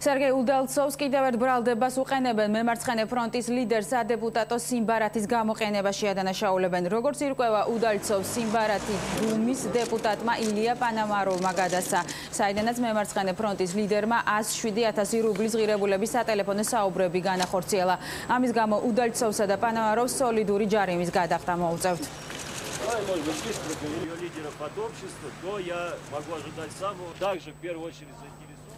სერგეი უდელცოვს კიდევ ერთ ბრალდებას უყენებენ მემარცხენე ფრონტის ლიდერს სადეპუტატო სიმბარათის გამოყენებაში ადანაშაულებენ. როგორც ირკვევა უდელცოვს სიმბარათი დუმის დეპუტატმა ილია პანამაროვმა გადასცა, საიდანაც მემარცხენე ფრონტის ლიდერმა 107000 რუბლის ღირებულების სატელეფონო საუბრები განახორციელა. ამის გამო უდელცოვსა და პანამაროვს სოლიდური ჯარიმის გადახდა მოუწევთ. Давай, может быть, быстро ее лидеров от общества, то я могу ожидать самого. Также, в первую очередь, заинтересован.